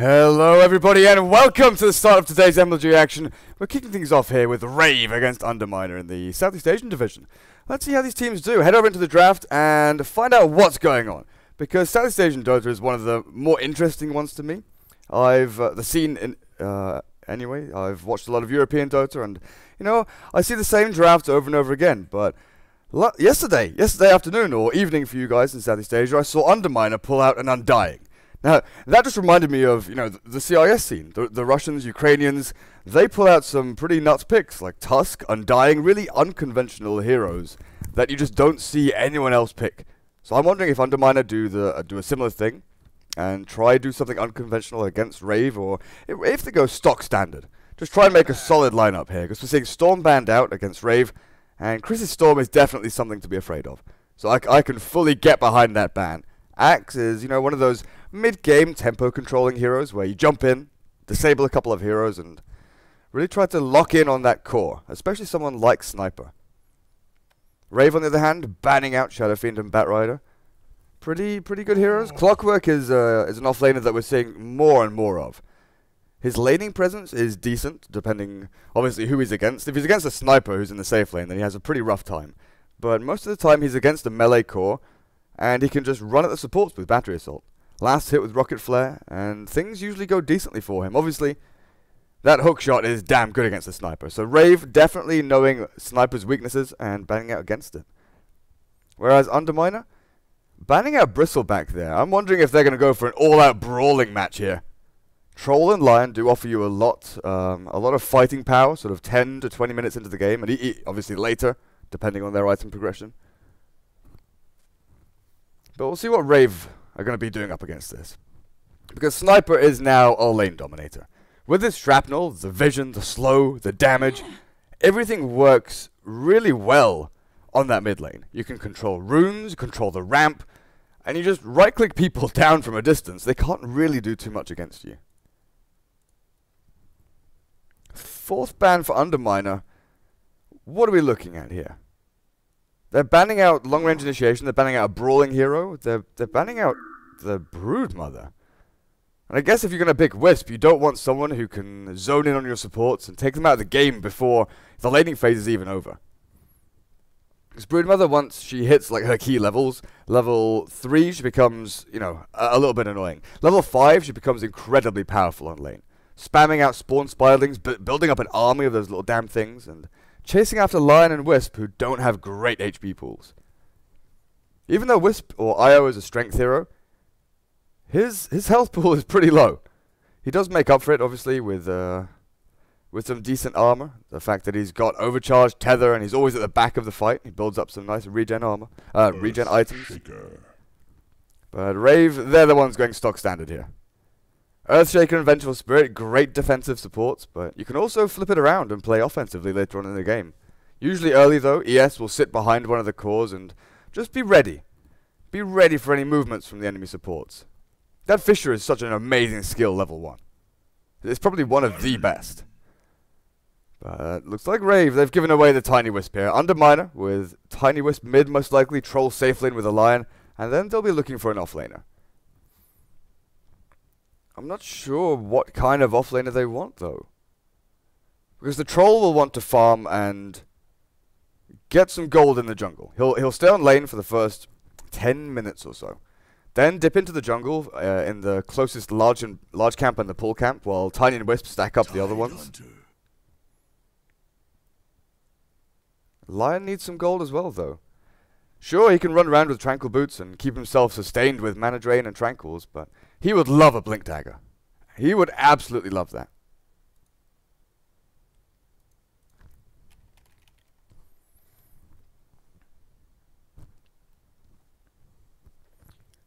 Hello everybody and welcome to the start of today's MLG action. We're kicking things off here with Rave against Underminer in the Southeast Asian division. Let's see how these teams do. Head over into the draft and find out what's going on. Because Southeast Asian Dota is one of the more interesting ones to me. I've, uh, the scene in, uh, anyway, I've watched a lot of European Dota and, you know, I see the same drafts over and over again, but yesterday, yesterday afternoon or evening for you guys in Southeast Asia, I saw Underminer pull out an Undying. Now, that just reminded me of, you know, the, the CIS scene. The, the, Russians, Ukrainians, they pull out some pretty nuts picks, like Tusk, Undying, really unconventional heroes that you just don't see anyone else pick. So I'm wondering if Underminer do the uh, do a similar thing and try do something unconventional against Rave, or if, if they go stock standard. Just try and make a solid lineup here, because we're seeing Storm banned out against Rave, and Chris's Storm is definitely something to be afraid of. So I, I can fully get behind that ban. Axe is, you know, one of those mid-game tempo controlling heroes where you jump in, disable a couple of heroes, and really try to lock in on that core, especially someone like Sniper. Rave, on the other hand, banning out Shadow Fiend and Batrider. Pretty, pretty good heroes. Clockwerk is, uh, is an offlaner that we're seeing more and more of. His laning presence is decent, depending, obviously, who he's against. If he's against a sniper who's in the safe lane, then he has a pretty rough time. But most of the time, he's against a melee core, and he can just run at the supports with battery assault. Last hit with rocket flare, and things usually go decently for him. Obviously, that hook shot is damn good against the sniper. So Rave definitely knowing sniper's weaknesses and banning out against it. Whereas Underminer, banning out Bristleback there. I'm wondering if they're going to go for an all-out brawling match here. Troll and Lion do offer you a lot, um, a lot of fighting power, sort of 10 to 20 minutes into the game, and e e obviously later, depending on their item progression. But we'll see what Rave are going to be doing up against this. Because Sniper is now a lane dominator. With his shrapnel, the vision, the slow, the damage, everything works really well on that mid lane. You can control runes, control the ramp, and you just right click people down from a distance. They can't really do too much against you. Fourth ban for Underminer. What are we looking at here? They're banning out long range initiation. They're banning out a brawling hero. They're they're banning out the Broodmother. And I guess if you're going to pick Wisp, you don't want someone who can zone in on your supports and take them out of the game before the laning phase is even over. Because Broodmother, once she hits like her key levels, level 3 she becomes, you know, a, a little bit annoying. Level 5 she becomes incredibly powerful on lane. Spamming out spawn spiderlings, building up an army of those little damn things, and chasing after Lion and Wisp who don't have great HP pools. Even though Wisp or Io is a strength hero, his his health pool is pretty low. He does make up for it, obviously, with uh, with some decent armor. The fact that he's got overcharged tether and he's always at the back of the fight. He builds up some nice regen armor, uh, regen items. But Rave, they're the ones going stock standard here. Earthshaker and Vengeful Spirit, great defensive supports, but you can also flip it around and play offensively later on in the game. Usually early though, ES will sit behind one of the cores and just be ready. Be ready for any movements from the enemy supports. That Fissure is such an amazing skill level 1. It's probably one of the best. But looks like Rave, they've given away the Tiny Wisp here. Underminer with Tiny Wisp mid most likely, Troll safe lane with a Lion, and then they'll be looking for an offlaner. I'm not sure what kind of offlaner they want, though. Because the troll will want to farm and get some gold in the jungle. He'll he'll stay on lane for the first 10 minutes or so. Then dip into the jungle uh, in the closest large and large camp and the pool camp while Tiny and Wisp stack up Tide the other ones. Hunter. Lion needs some gold as well, though. Sure, he can run around with Tranquil Boots and keep himself sustained with Mana Drain and Tranquils, but he would love a Blink Dagger. He would absolutely love that.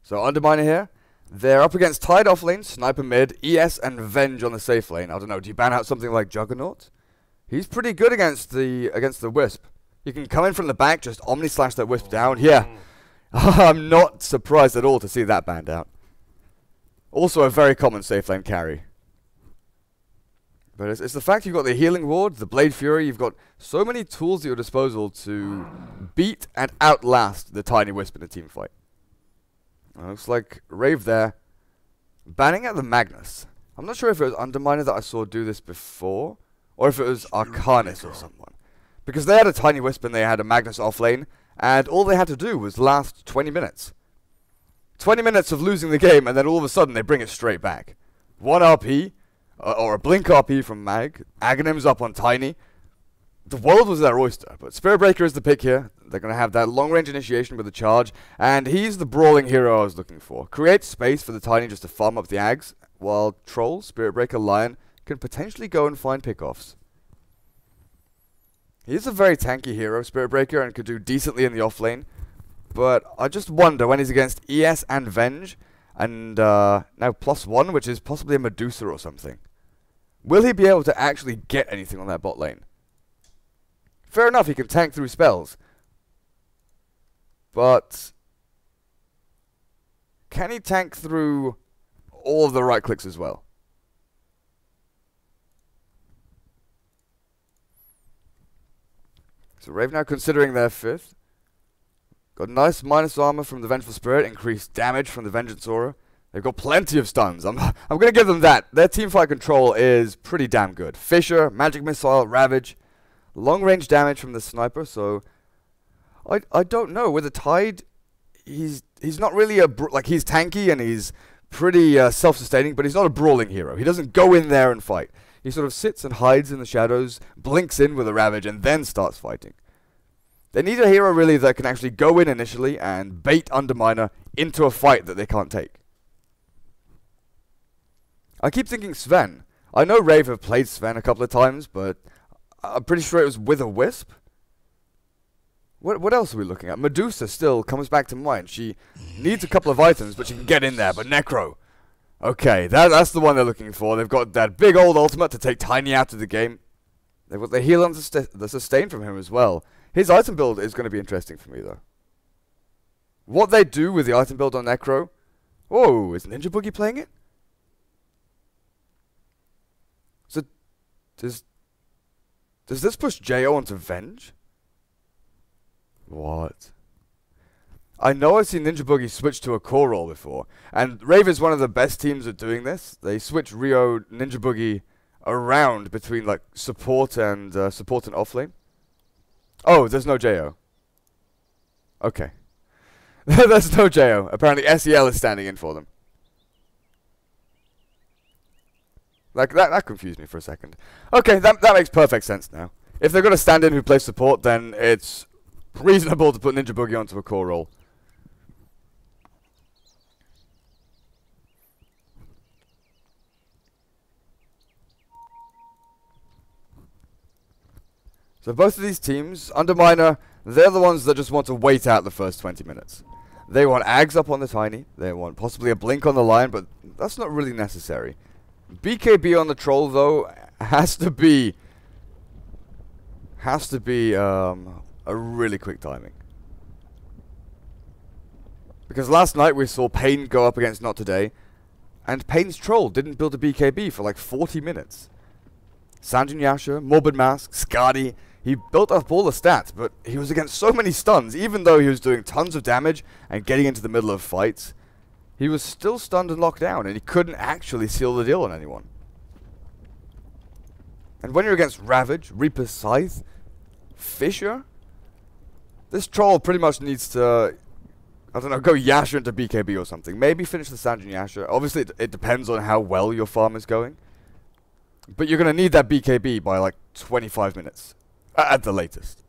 So Underminer here. They're up against Tide off lane, Sniper mid, ES and Venge on the safe lane. I don't know, do you ban out something like Juggernaut? He's pretty good against the against the Wisp. You can come in from the back, just Omnislash that Wisp down. Yeah. I'm not surprised at all to see that banned out. Also a very common safe lane carry. But it's, it's, the fact you've got the Healing Ward, the Blade Fury, you've got so many tools at your disposal to beat and outlast the Tiny Wisp in a team fight. looks like Rave there, banning out the Magnus. I'm not sure if it was Underminer that I saw do this before, or if it was Arcanist or someone. Because they had a Tiny Wisp and they had a Magnus off lane, and all they had to do was last 20 minutes. 20 minutes of losing the game, and then all of a sudden they bring it straight back. One RP, uh, or a Blink RP from Mag, Aghanim's up on Tiny. The world was their oyster, but Spirit Breaker is the pick here. They're going to have that long range initiation with the charge, and he's the brawling hero I was looking for. Create space for the Tiny just to farm up the Ags, while Troll, Spirit Breaker, Lion can potentially go and find pickoffs. He's a very tanky hero, Spirit Breaker, and could do decently in the off lane. But I just wonder when he's against ES and Venge, and uh, now plus one, which is possibly a Medusa or something. Will he be able to actually get anything on that bot lane? Fair enough, he can tank through spells. But can he tank through all of the right clicks as well? So Rave now considering their fifth. Got nice minus armor from the Vengeful Spirit, increased damage from the Vengeance Aura. They've got plenty of stuns. I'm, I'm going to give them that. Their team fight control is pretty damn good. Fissure, Magic Missile, Ravage, long range damage from the Sniper. So I I don't know with the Tide. He's he's not really a like he's tanky and he's pretty uh, self-sustaining, but he's not a brawling hero. He doesn't go in there and fight. He sort of sits and hides in the shadows, blinks in with a Ravage, and then starts fighting. They need a hero really that can actually go in initially and bait Underminer into a fight that they can't take. I keep thinking Sven. I know Rave have played Sven a couple of times, but I'm pretty sure it was with a Wisp. What, what else are we looking at? Medusa still comes back to mind. She needs a couple of items, but she can get in there. But Necro, Okay, that, that's the one they're looking for. They've got that big old ultimate to take Tiny out of the game. They've got the heal and the sustain from him as well. His item build is going to be interesting for me, though. What they do with the item build on Necro... Oh, is Ninja Boogie playing it? So, does... Does this push Jo onto Venge? What? I know I've seen Ninja Boogie switch to a core role before, and Rave is one of the best teams at doing this. They switch Rio Ninja Boogie around between like support and uh, support and offlane. Oh, there's no Jo. Okay. there's no Jo. Apparently SEL is standing in for them. Like that that confused me for a second. Okay, that that makes perfect sense now. If they're gonna stand in who plays support, then it's reasonable to put Ninja Boogie onto a core role. So both of these teams, Underminer, they're the ones that just want to wait out the first 20 minutes. They want Ags up on the Tiny, they want possibly a Blink on the line, but that's not really necessary. BKB on the Troll, though, has to be... Has to be um, a really quick timing. Because last night we saw Pain go up against Not Today, and Pain's Troll didn't build a BKB for like 40 minutes. Sange and Yasha, Morbid Mask, Skadi, he built up all the stats, but he was against so many stuns, even though he was doing tons of damage and getting into the middle of fights. He was still stunned and locked down, and he couldn't actually seal the deal on anyone. And when you're against Ravage, Reaper Scythe, Fissure, this troll pretty much needs to, I don't know, go Yasha into BKB or something. Maybe finish the Sange and Yasha. Obviously, it, it depends on how well your farm is going. But you're going to need that BKB by like 25 minutes. Uh, at the latest.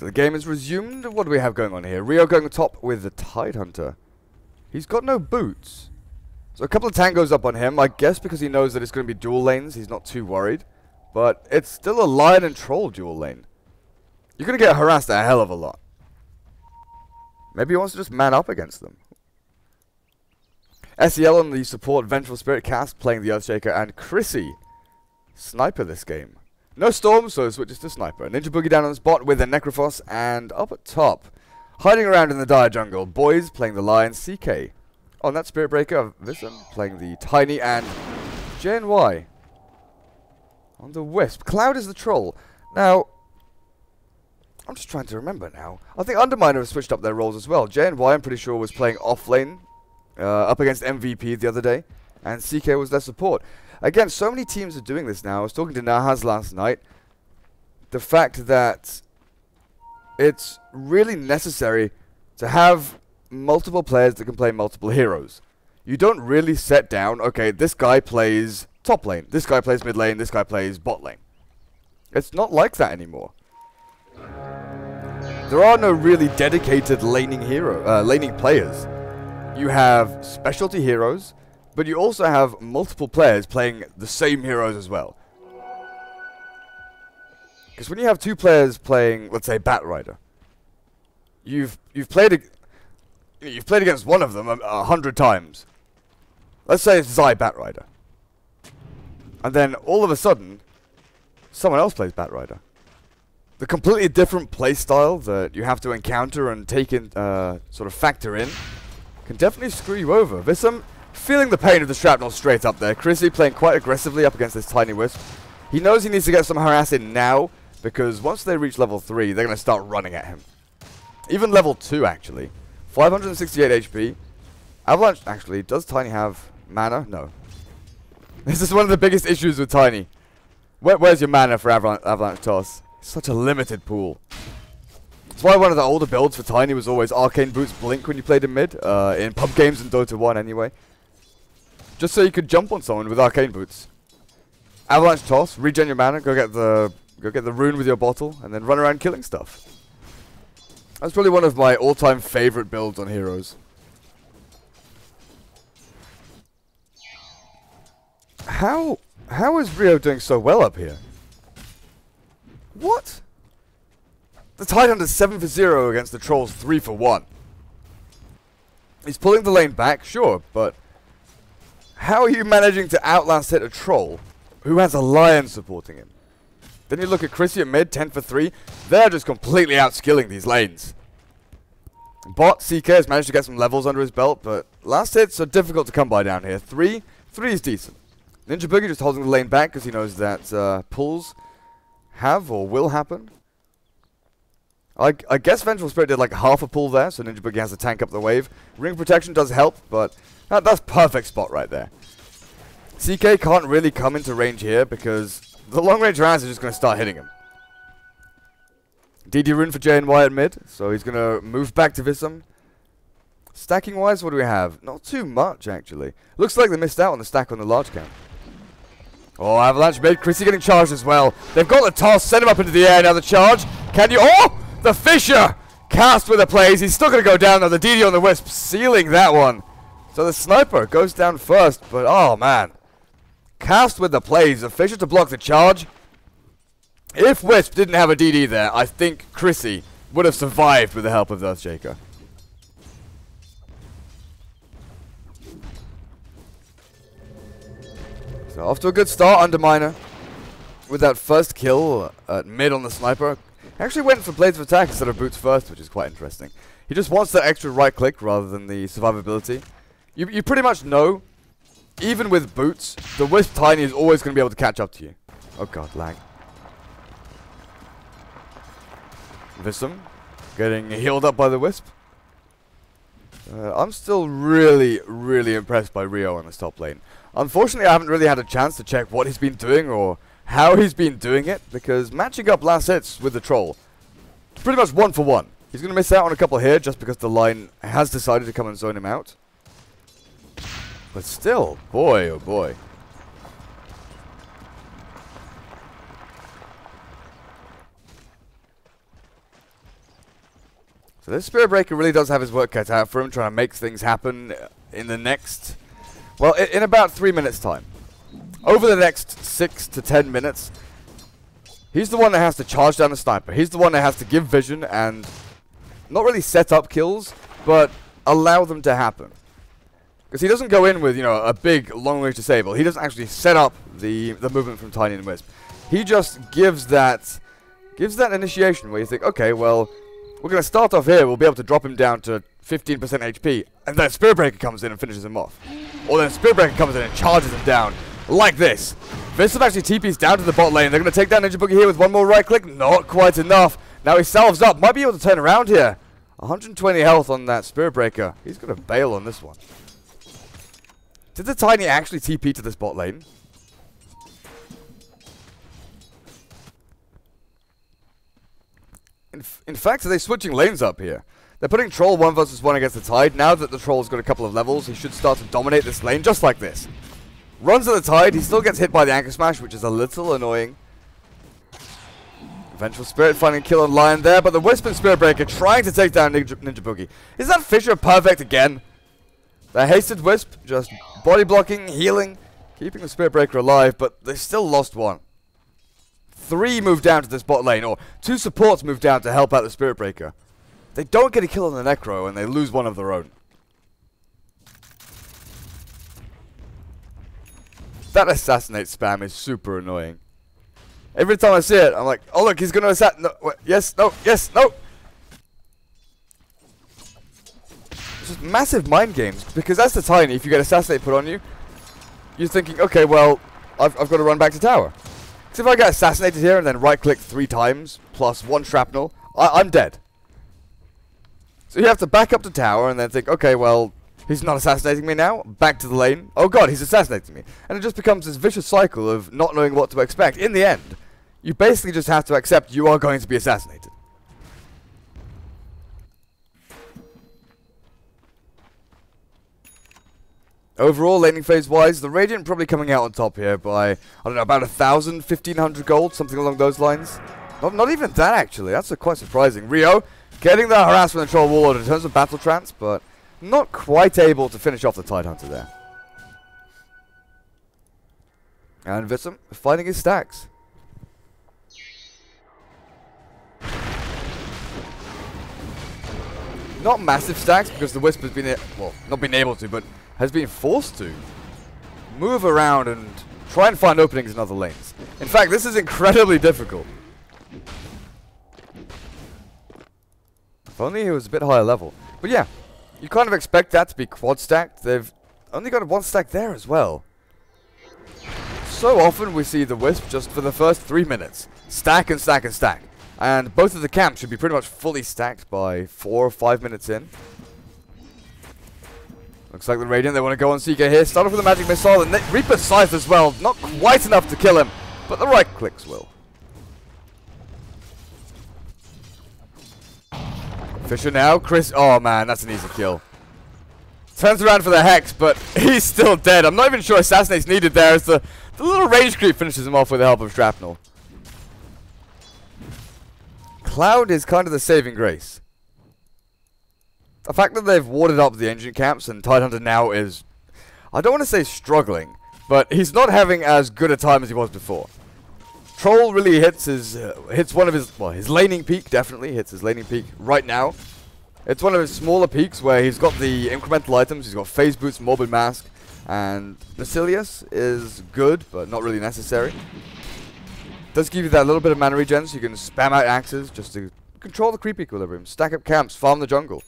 So the game is resumed. What do we have going on here? Rio going top with the Tidehunter. He's got no boots. So a couple of tangos up on him. I guess because he knows that it's going to be dual lanes, he's not too worried. But it's still a Lion and Troll dual lane. You're going to get harassed a hell of a lot. Maybe he wants to just man up against them. SEL on the support Vengeful Spirit cast playing the Earthshaker and Chrissy Sniper this game. No Storm, so switches to Sniper. Ninja Boogie down on the spot with a Necrophos and up at top. Hiding around in the dire jungle, Boys playing the Lion CK. On that Spirit Breaker, Visum playing the Tiny and JNY. On the Wisp, Cloud is the Troll. Now, I'm just trying to remember now. I think Underminer have switched up their roles as well. JNY, I'm pretty sure, was playing off lane uh, up against MVP the other day, and CK was their support. Again, so many teams are doing this now. I was talking to Nahaz last night. The fact that it's really necessary to have multiple players that can play multiple heroes. You don't really set down, okay, this guy plays top lane, this guy plays mid lane, this guy plays bot lane. It's not like that anymore. There are no really dedicated laning hero, uh, laning players. You have specialty heroes, but you also have multiple players playing the same heroes as well. Because when you have two players playing, let's say, Batrider, you've you've played you've played against one of them a, a hundred times. Let's say it's Zai Batrider, and then all of a sudden, someone else plays Batrider the completely different playstyle that you have to encounter and take in, uh, sort of factor in, can definitely screw you over. Some feeling the pain of the shrapnel straight up there. Chrissy playing quite aggressively up against this tiny wisp. He knows he needs to get some harass in now, because once they reach level 3, they're going to start running at him. Even level 2, actually. 568 HP. Avalanche, actually, does Tiny have mana? No. This is one of the biggest issues with Tiny. Where, where's your mana for Avalanche Toss? Such a limited pool. That's why one of the older builds for Tiny was always Arcane Boots Blink when you played in mid, uh, in pub games and Dota 1 anyway. Just so you could jump on someone with Arcane Boots. Avalanche Toss, regen your mana, go get the go get the rune with your bottle, and then run around killing stuff. That's probably one of my all-time favorite builds on Heroes. How how is Rio doing so well up here? What? The Tidehunter's 7 for 0 against the Trolls 3 for 1. He's pulling the lane back, sure, but how are you managing to outlast hit a Troll who has a Lion supporting him? Then you look at Chrissy at mid, 10 for 3. They're just completely outskilling these lanes. Bot, CK has managed to get some levels under his belt, but last hits are difficult to come by down here. 3, 3 is decent. Ninja Boogie just holding the lane back because he knows that uh, pulls have or will happen. I, I guess Vengeful Spirit did like half a pull there, so Ninja Boogie has to tank up the wave. Ring Protection does help, but that, that's perfect spot right there. CK can't really come into range here because the long range rounds are just going to start hitting him. DD Rune for JNY at mid, so he's going to move back to Visum. Stacking wise, what do we have? Not too much, actually. Looks like they missed out on the stack on the large camp. Oh, Avalanche mid. Chrissy getting charged as well. They've got the toss. Send him up into the air. Now the charge. Can you... Oh! The Fissure Cast with the plays. He's still going to go down. Now the DD on the Wisp sealing that one. So the Sniper goes down first. But, oh, man. Cast with the plays. The Fissure to block the charge. If Wisp didn't have a DD there, I think Chrissy would have survived with the help of Earthshaker. So off to a good start, Underminer. With that first kill at mid on the sniper. Actually went for Blades of Attack instead of Boots first, which is quite interesting. He just wants that extra right click rather than the survivability. You, you pretty much know, even with Boots, the Wisp Tiny is always going to be able to catch up to you. Oh god, lag. Visum getting healed up by the Wisp. Uh, I'm still really, really impressed by Rio on this top lane. Unfortunately, I haven't really had a chance to check what he's been doing or how he's been doing it, because matching up last hits with the Troll, pretty much one for one. He's going to miss out on a couple here just because the line has decided to come and zone him out. But still, boy oh boy. So this Spirit Breaker really does have his work cut out for him, trying to make things happen in the next well, in about three minutes' time. Over the next six to ten minutes, he's the one that has to charge down the sniper. He's the one that has to give vision and not really set up kills, but allow them to happen. Because he doesn't go in with, you know, a big long-range disable. He doesn't actually set up the, the movement from Tiny and Wisp. He just gives that gives that initiation where you think, okay, well, we're going to start off here. We'll be able to drop him down to 15% HP. And then Spirit Breaker comes in and finishes him off. Or then Spirit Breaker comes in and charges him down. Like this. Visum actually TP's down to the bot lane. They're going to take down Ninja Boogie here with one more right click. Not quite enough. Now he salves up. Might be able to turn around here. 120 health on that Spirit Breaker. He's going to bail on this one. Did the Tiny actually TP to this bot lane? In, in fact, are they switching lanes up here? They're putting Troll 1 versus 1 against the Tide. Now that the Troll's got a couple of levels, he should start to dominate this lane just like this. Runs at the Tide, he still gets hit by the Anchor Smash, which is a little annoying. Vengeful Spirit finding kill on Lion there, but the Wisp Spirit Breaker trying to take down Ninja, Ninja Boogie. Is that Fissure perfect again? The Hasted Wisp just body blocking, healing, keeping the Spirit Breaker alive, but they still lost one. Three move down to this bot lane, or two supports move down to help out the Spirit Breaker. They don't get a kill on the Necro, and they lose one of their own. That assassinate spam is super annoying. Every time I see it, I'm like, oh look, he's gonna assassinate. No, wait, yes, no, yes, no. It's just massive mind games because that's the tiny. If you get assassinate put on you, you're thinking, okay, well, I've, I've got to run back to tower. Because if I get assassinated here and then right click three times plus one shrapnel, I, I'm dead. So you have to back up to tower and then think, okay, well, He's not assassinating me now. Back to the lane. Oh god, he's assassinating me. And it just becomes this vicious cycle of not knowing what to expect. In the end, you basically just have to accept you are going to be assassinated. Overall, laning phase wise, the Radiant probably coming out on top here by, I don't know, about a thousand, fifteen hundred gold, something along those lines. Not, not even that actually, that's quite surprising. Rio, getting the harassment and troll warlord in terms of battle trance, but not quite able to finish off the Tidehunter there. And Vissam finding his stacks. Not massive stacks because the Wisp has been, well, not been able to, but has been forced to move around and try and find openings in other lanes. In fact, this is incredibly difficult. If only he was a bit higher level. But yeah, you kind of expect that to be quad stacked. They've only got one stack there as well. So often we see the Wisp just for the first three minutes. Stack and stack and stack. And both of the camps should be pretty much fully stacked by four or five minutes in. Looks like the Radiant, they want to go on Seeker here. Start off with a Magic Missile, and Reaper Scythe as well. Not quite enough to kill him, but the right clicks will. Fissure now. Chris. Oh, man. That's an easy kill. Turns around for the Hex, but he's still dead. I'm not even sure Assassinate's needed there as the, the little range creep finishes him off with the help of Shrapnel. Cloud is kind of the saving grace. The fact that they've warded up the ancient camps and Tidehunter now is... I don't want to say struggling, but he's not having as good a time as he was before. Troll really hits his uh, hits one of his well his laning peak definitely hits his laning peak right now. It's one of his smaller peaks where he's got the incremental items. He's got phase boots, morbid mask, and Basilius is good but not really necessary. Does give you that little bit of mana regen so you can spam out axes just to control the creep equilibrium, stack up camps, farm the jungle.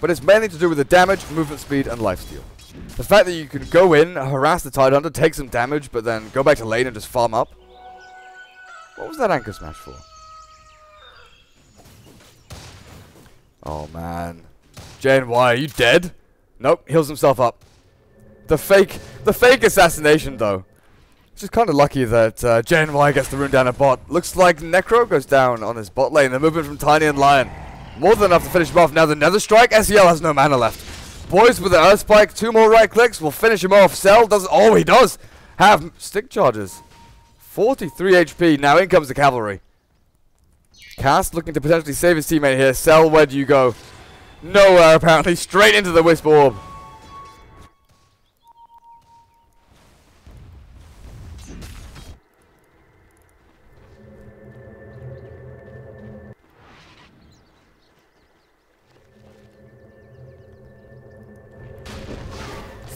But it's mainly to do with the damage, movement speed, and lifesteal. The fact that you can go in, harass the Tidehunter, take some damage, but then go back to lane and just farm up. What was that anchor smash for? Oh, man. JNY, are you dead? Nope, heals himself up. The fake, the fake assassination, though. Just kind of lucky that uh, JNY gets the rune down a bot. Looks like Necro goes down on his bot lane. The movement from Tiny and Lion. More than enough to finish him off. Now the Nether Strike. SEL has no mana left. Boys with the Earth Spike, two more right clicks will finish him off. Cell does, oh he does have stick charges. 43 HP, now in comes the cavalry. Cast looking to potentially save his teammate here. Cell, where do you go? Nowhere apparently, straight into the Wisp Orb.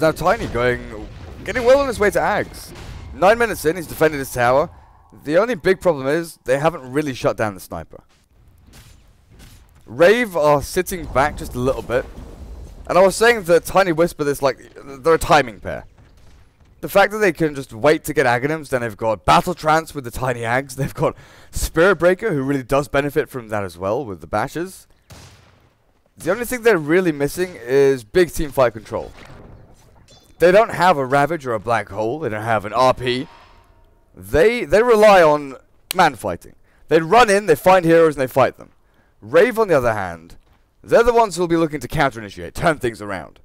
Now Tiny going, getting well on his way to Ags. Nine minutes in, he's defended his tower. The only big problem is they haven't really shut down the sniper. Rave are sitting back just a little bit. And I was saying that Tiny Whisper this like, they're a timing pair. the fact that they can just wait to get Aghanims, then they've got Battle Trance with the Tiny Ags, they've got Spirit Breaker, who really does benefit from that as well with the bashes. The only thing they're really missing is big team fight control. They don't have a Ravage or a Black Hole, they don't have an RP. They they rely on man fighting. They run in, they find heroes, and they fight them. Rave, on the other hand, they're the ones who'll be looking to counter-initiate, turn things around.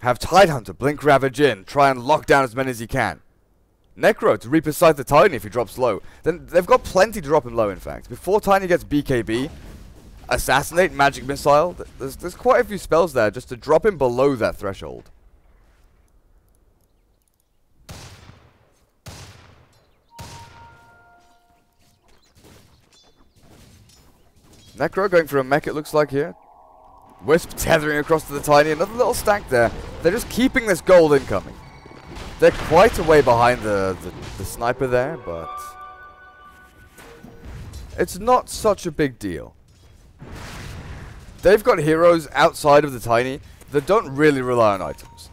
Have Tidehunter blink Ravage in, try and lock down as many as he can. Necro to Scythe the Tiny if he drops low. Then they've got plenty to drop him low, in fact. Before Tiny gets BKB, Assassinate, Magic Missile, there's, there's quite a few spells there just to drop him below that threshold. Necro going for a mech, it looks like here. Wisp tethering across to the Tiny. Another little stack there. They're just keeping this gold incoming. They're quite a way behind the, the, the sniper there, but... It's not such a big deal. They've got heroes outside of the Tiny that don't really rely on items.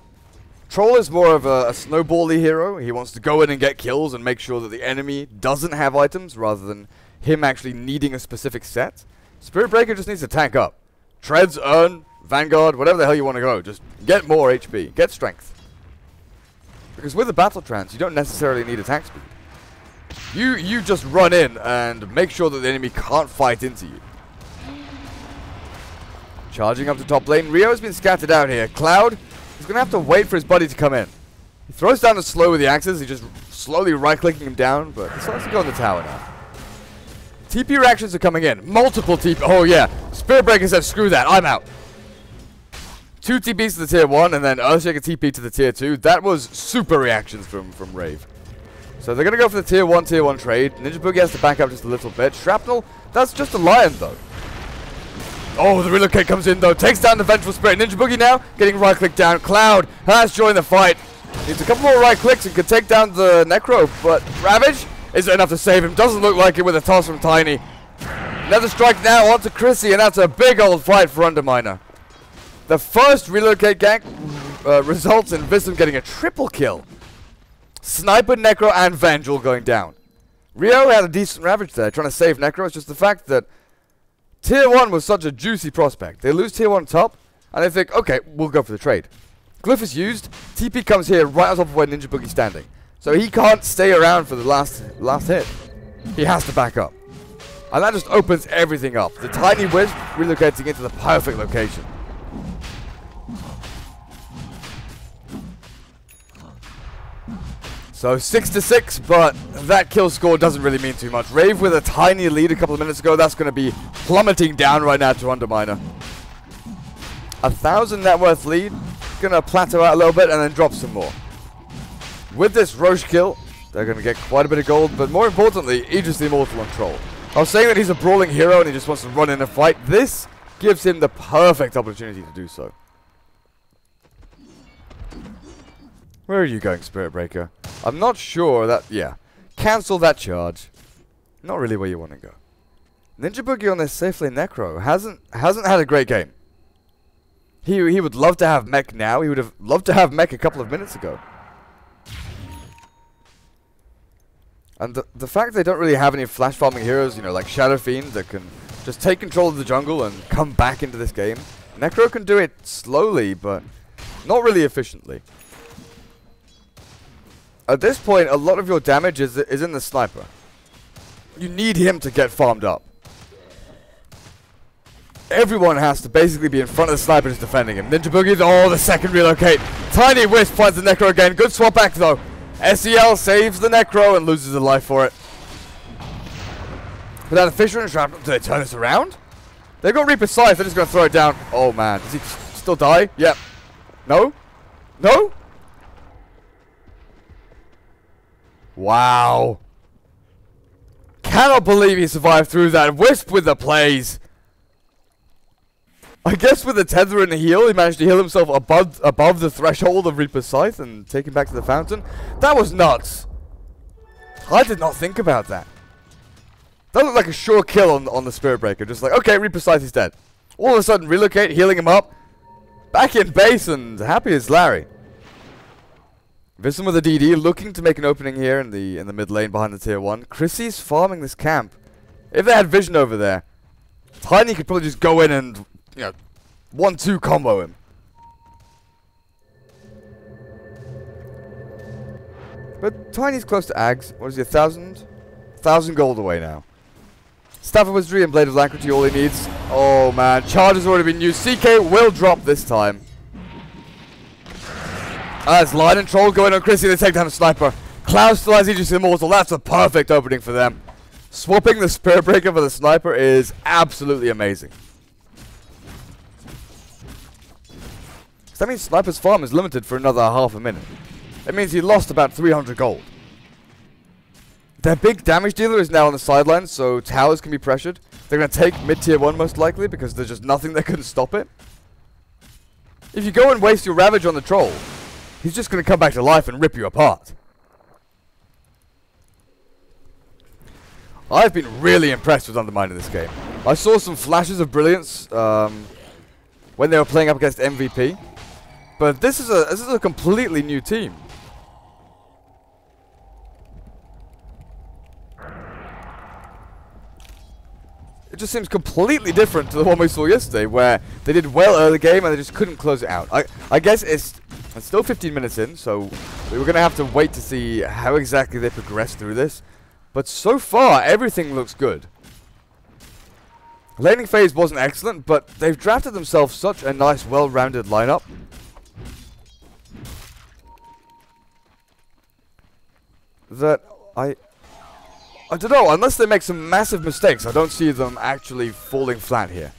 Troll is more of a, a snowbally hero. He wants to go in and get kills and make sure that the enemy doesn't have items rather than him actually needing a specific set. Spirit Breaker just needs to tank up. Treads, Urn, Vanguard, whatever the hell you want to go. Just get more HP. Get strength. Because with the Battle Trance, you don't necessarily need attack speed. You, you just run in and make sure that the enemy can't fight into you. Charging up to top lane. Rio has been scattered out here. Cloud is going to have to wait for his buddy to come in. He throws down the slow with the axes. He's just slowly right-clicking him down, but he starts to go on the tower now. TP reactions are coming in. Multiple TP. Oh, yeah. Spirit Breaker said, screw that. I'm out. Two TPs to the tier 1, and then Earthshaker TP to the tier 2. That was super reactions from, from Rave. So they're going to go for the tier 1, tier 1 trade. Ninja Boogie has to back up just a little bit. Shrapnel, that's just a lion, though. Oh, the relocate comes in, though. Takes down the Vengeful Spirit. Ninja Boogie now getting right-click down. Cloud has joined the fight. Needs a couple more right-clicks and can take down the Necro, but Ravage is it enough to save him? Doesn't look like it with a toss from Tiny. Another strike now onto Chrissy, and that's a big old fight for Underminer. The first relocate gank uh, results in Viscim getting a triple kill. Sniper, Necro, and Vengeful going down. Rio had a decent ravage there, trying to save Necro. It's just the fact that Tier 1 was such a juicy prospect. They lose Tier 1 top, and they think, okay, we'll go for the trade. Glyph is used, TP comes here right on top of where Ninja Boogie's standing. So he can't stay around for the last last hit. He has to back up. And that just opens everything up. The tiny wisp relocating into the perfect location. So 6 to 6, but that kill score doesn't really mean too much. Rave with a tiny lead a couple of minutes ago. That's going to be plummeting down right now to Underminer. A thousand net worth lead. Going to plateau out a little bit and then drop some more. With this Rosh kill, they're going to get quite a bit of gold, but more importantly, Aegis the Immortal on Troll. I was saying that he's a brawling hero and he just wants to run in a fight. This gives him the perfect opportunity to do so. Where are you going, Spirit Breaker? I'm not sure that... Yeah. Cancel that charge. Not really where you want to go. Ninja Boogie on this safely Necro hasn't hasn't had a great game. He he would love to have Mech now. He would have loved to have Mech a couple of minutes ago. And the, the fact they don't really have any flash farming heroes, you know, like Shadow Fiend that can just take control of the jungle and come back into this game. Necro can do it slowly, but not really efficiently. At this point, a lot of your damage is, is in the sniper. You need him to get farmed up. Everyone has to basically be in front of the sniper just defending him. Ninja Boogie, oh, the second relocate. Tiny Wisp finds the Necro again. Good swap back, though. SEL saves the Necro and loses a life for it. Without a Fissure and Trap, do they turn this around? They've got Reaper Scythe, they're just going to throw it down. Oh man, does he still die? Yep. No? No? Wow. Cannot believe he survived through that. Wisp with the plays. I guess with the tether and the heal, he managed to heal himself above above the threshold of Reaper's Scythe and take him back to the fountain. That was nuts. I did not think about that. That looked like a sure kill on, on the Spirit Breaker. Just like, okay, Reaper's Scythe is dead. All of a sudden, relocate, healing him up. Back in base and happy as Larry. Viscim with a DD, looking to make an opening here in the in the mid lane behind the tier one. Chrissy's farming this camp. If they had vision over there, Tiny could probably just go in and you know one two combo him. But Tiny's close to Ags. What is he, a thousand? A Thousand gold away now. Staff of Wizardry and Blade of Alacrity, all he needs. Oh man, charge has already been used. CK will drop this time. Ah, As Lion and Troll going on Chrissy, they take down a sniper. Klaus still has Aegis Immortal. That's a perfect opening for them. Swapping the Spirit Breaker for the sniper is absolutely amazing. That means Sniper's farm is limited for another half a minute. It means he lost about 300 gold. Their big damage dealer is now on the sidelines, so towers can be pressured. They're going to take mid-tier 1 most likely, because there's just nothing that can stop it. If you go and waste your Ravage on the Troll, he's just going to come back to life and rip you apart. I've been really impressed with Underminer in this game. I saw some flashes of brilliance um, when they were playing up against MVP. But this is a this is a completely new team. It just seems completely different to the one we saw yesterday, where they did well early game and they just couldn't close it out. I, I guess it's, it's still 15 minutes in, so we are going to have to wait to see how exactly they progress through this. But so far, everything looks good. Laning phase wasn't excellent, but they've drafted themselves such a nice, well-rounded lineup. That I I don't know, unless they make some massive mistakes, I don't see them actually falling flat here.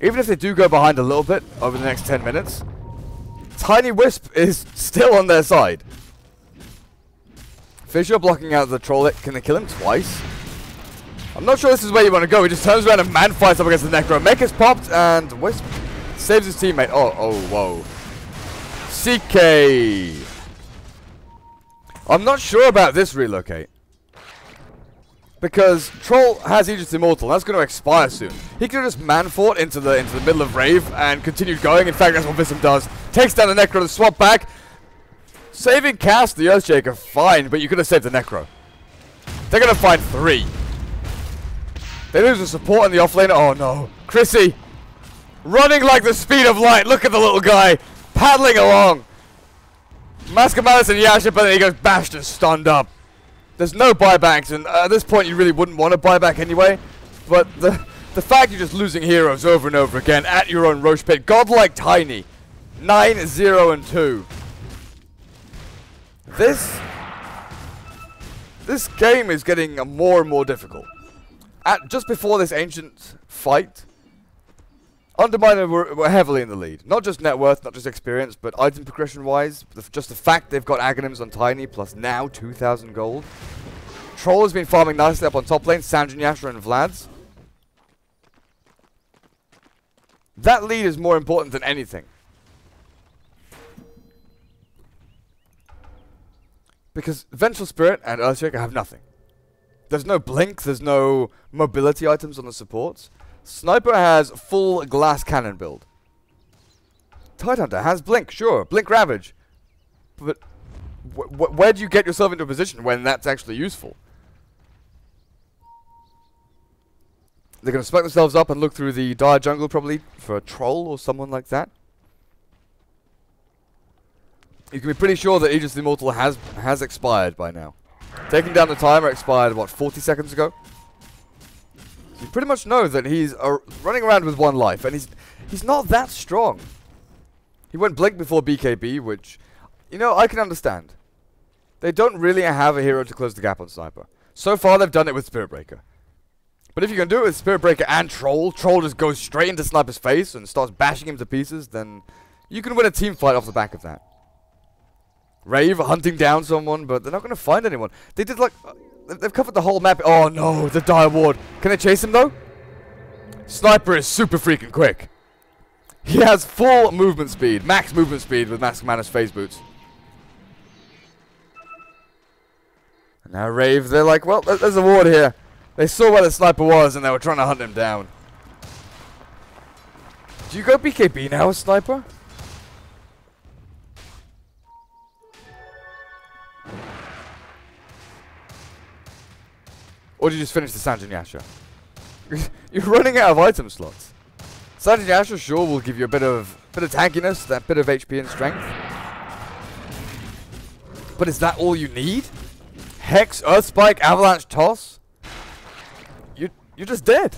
Even if they do go behind a little bit over the next 10 minutes, Tiny Wisp is still on their side. Fissure blocking out the troll. Can they kill him twice? I'm not sure this is where you want to go. He just turns around and man fights up against the Necro. Mech is popped and Wisp saves his teammate. Oh, oh, whoa. CK I'm not sure about this relocate. Because Troll has Aegis Immortal, that's going to expire soon. He could have just man fought into the into the middle of Rave and continued going. In fact, that's what Viscim does. Takes down the Necro to swap back. Saving cast the Earthshaker, fine, but you could have saved the Necro. They're going to find three. They lose the support in the offlane. Oh no. Chrissy, running like the speed of light. Look at the little guy, paddling along. Malice and Yasha, but then he goes bashed and stunned up. There's no buybacks, and uh, at this point you really wouldn't want to buy back anyway. But the the fact you're just losing heroes over and over again at your own Rosh pit, godlike Tiny, 9, 0, and 2. This this game is getting more and more difficult. At just before this ancient fight, Underminer were, were, heavily in the lead. Not just net worth, not just experience, but item progression-wise. just the fact they've got Aghanims on Tiny, plus now 2,000 gold. Troll has been farming nicely up on top lane, Sanjin, Yasha, and Vlad's. That lead is more important than anything. Because Vengeful Spirit and Earthshaker have nothing. There's no blink, there's no mobility items on the supports. Sniper has full glass cannon build. Tidehunter has Blink, sure. Blink Ravage. But wh wh where do you get yourself into a position when that's actually useful? They're going to split themselves up and look through the dire jungle probably for a troll or someone like that. You can be pretty sure that Aegis the Immortal has has expired by now. Taking down the timer expired, what, 40 seconds ago? You pretty much know that he's uh, running around with one life, and he's he's not that strong. He went Blink before BKB, which, you know, I can understand. They don't really have a hero to close the gap on Sniper. So far, they've done it with Spirit Breaker. But if you can do it with Spirit Breaker and Troll, Troll just goes straight into Sniper's face and starts bashing him to pieces, then you can win a team fight off the back of that. Rave hunting down someone, but they're not going to find anyone. They did like... They've covered the whole map. Oh no, the Dire Ward. Can they chase him though? Sniper is super freaking quick. He has full movement speed, max movement speed with Mask Manus phase boots. Now Rave, they're like, well, there's a ward here. They saw where the sniper was and they were trying to hunt him down. Do you go BKB now, Sniper? Or do you just finish the Sange and Yasha? You're running out of item slots. Sange and Yasha sure will give you a bit of bit of tankiness, that bit of HP and strength. But is that all you need? Hex, Earth Spike, Avalanche Toss? You, you're just dead.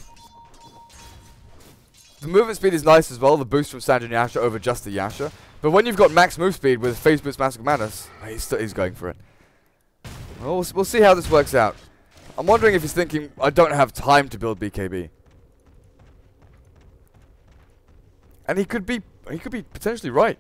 The movement speed is nice as well, the boost from Sange and Yasha over just the Yasha. But when you've got max move speed with Phase Boots Mask Madness, he's, he's going for it. We'll, we'll see how this works out. I'm wondering if he's thinking, I don't have time to build BKB. And he could be, he could be potentially right.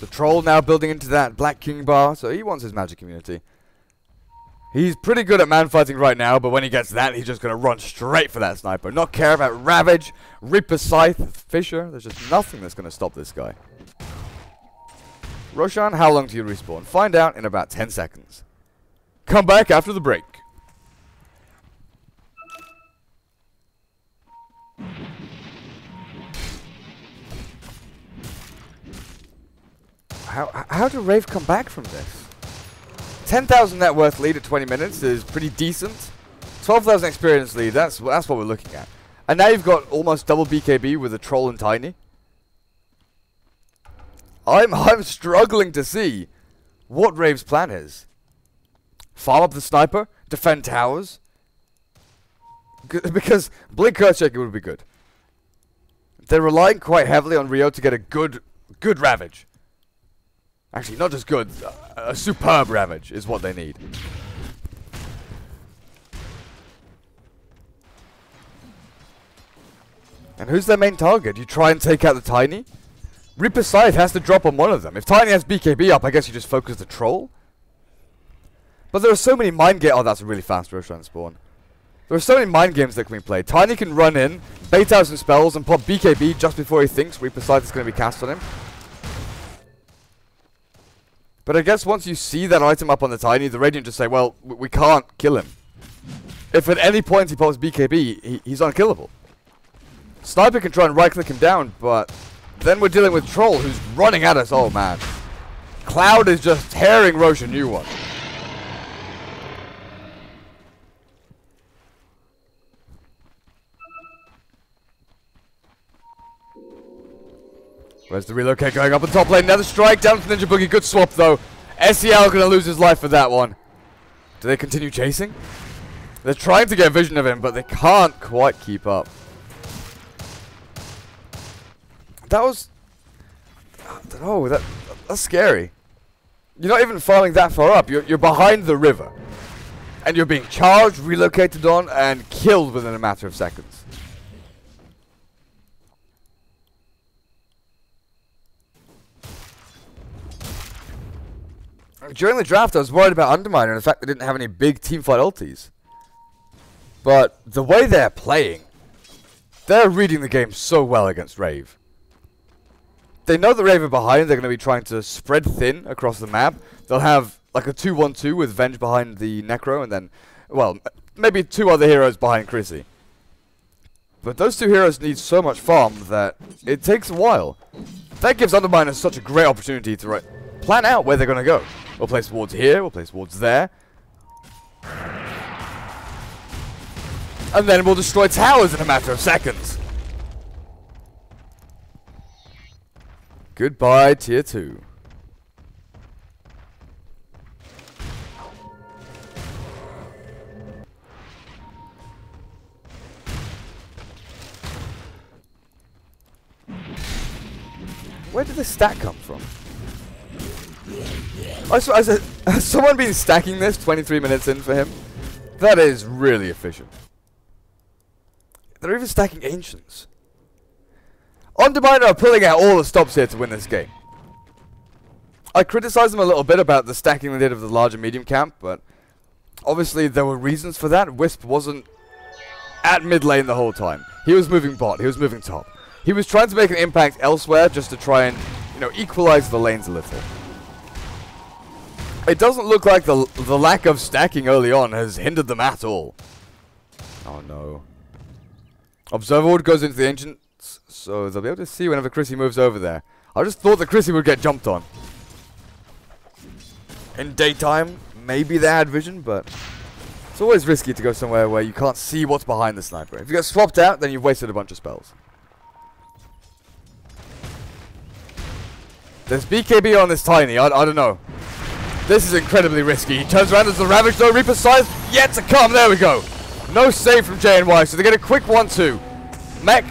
The troll now building into that Black King bar, so he wants his magic immunity. He's pretty good at man fighting right now, but when he gets that, he's just going to run straight for that sniper. Not care about Ravage, Reaper Scythe, Fissure. There's just nothing that's going to stop this guy. Roshan, how long do you respawn? Find out in about 10 seconds. Come back after the break. How, how did Rave come back from this? 10,000 net worth lead at 20 minutes is pretty decent. 12,000 experience lead, that's, that's what we're looking at. And now you've got almost double BKB with a Troll and Tiny. I'm, I'm struggling to see what Rave's plan is. Farm up the Sniper, defend towers. Because Blink Earthshaker would be good. They're relying quite heavily on Rio to get a good, good Ravage. Actually, not just good, uh, a, superb Ravage is what they need. And who's their main target? You try and take out the Tiny? Reaper Scythe has to drop on one of them. If Tiny has BKB up, I guess you just focus the Troll. But there are so many mind games. Oh, that's a really fast Roshan spawn. There are so many mind games that can be played. Tiny can run in, bait out some spells, and pop BKB just before he thinks Reaper Scythe is going to be cast on him. But I guess once you see that item up on the Tiny, the Radiant just say, well, we can't kill him. If at any point he pops BKB, he he's unkillable. Sniper can try and right-click him down, but then we're dealing with Troll, who's running at us. Oh, man. Cloud is just tearing Rosh a new one. Where's the relocate going up the top lane? Another strike down to Ninja Boogie. Good swap, though. SEL going to lose his life for that one. Do they continue chasing? They're trying to get vision of him, but they can't quite keep up. That was... I don't know, that, that's scary. You're not even falling that far up. You're, you're behind the river. And you're being charged, relocated on, and killed within a matter of seconds. During the draft, I was worried about Underminer and the fact they didn't have any big teamfight ultis. But the way they're playing, they're reading the game so well against Rave. They know the Rave are behind, they're going to be trying to spread thin across the map. They'll have like a 2-1-2 with Venge behind the Necro and then, well, maybe two other heroes behind Chrissy. But those two heroes need so much farm that it takes a while. That gives Underminer such a great opportunity to plan out where they're going to go. We'll place wards here, we'll place wards there. And then we'll destroy towers in a matter of seconds. Goodbye, tier 2. Where did this stack come from? Has someone been stacking this 23 minutes in for him? That is really efficient. They're even stacking Ancients. Underminer are pulling out all the stops here to win this game. I criticized them a little bit about the stacking they did of the large and medium camp, but obviously there were reasons for that. Wisp wasn't at mid lane the whole time. He was moving bot, he was moving top. He was trying to make an impact elsewhere just to try and, you know, equalize the lanes a little. It doesn't look like the, the lack of stacking early on has hindered them at all. Oh no. Observer Ward goes into the Ancients, so they'll be able to see whenever Chrissy moves over there. I just thought that Chrissy would get jumped on. In daytime, maybe they had vision, but it's always risky to go somewhere where you can't see what's behind the sniper. If you get swapped out, then you've wasted a bunch of spells. There's BKB on this Tiny, I, I don't know. This is incredibly risky. He turns around as the Ravage, though. Reaper Scythe yet to come. There we go. No save from JNY, so they get a quick 1-2. Mech,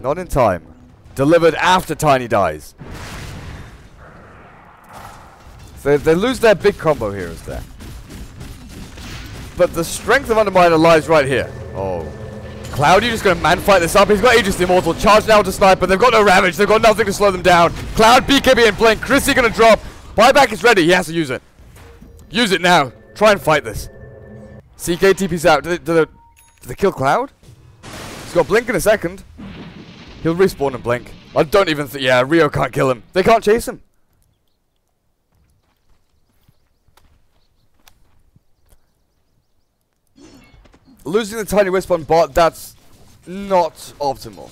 not in time. Delivered after Tiny dies. So they lose their big combo heroes there. But the strength of Underminer lies right here. Oh. Cloudy just going to man fight this up. He's got Aegis the Immortal. Charge now to Sniper. They've got no Ravage. They've got nothing to slow them down. Cloud, BKB, and Blink. Chrissy going to drop. Buyback is ready. He has to use it. Use it now. Try and fight this. CK TP's out. Did they, did they, did they kill Cloud? He's got Blink in a second. He'll respawn and Blink. I don't even think... Yeah, Rio can't kill him. They can't chase him. Losing the Tiny Wisp on bot, that's not optimal.